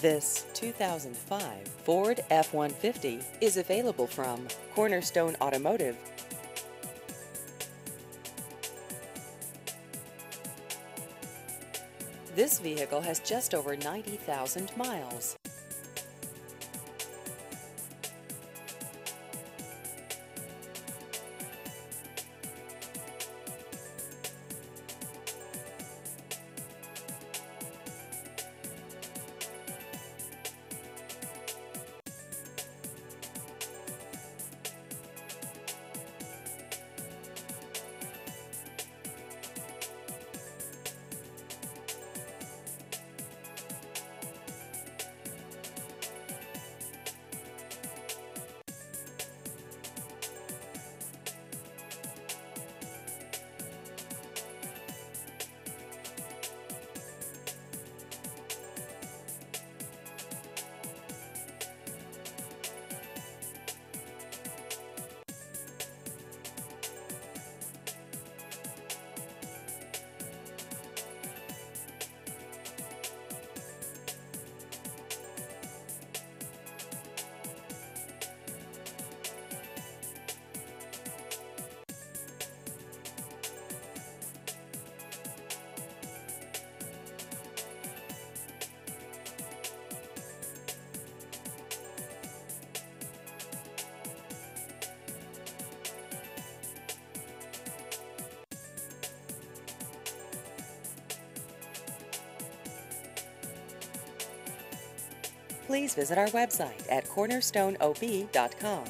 This 2005 Ford F-150 is available from Cornerstone Automotive. This vehicle has just over 90,000 miles. Please visit our website at cornerstoneob.com.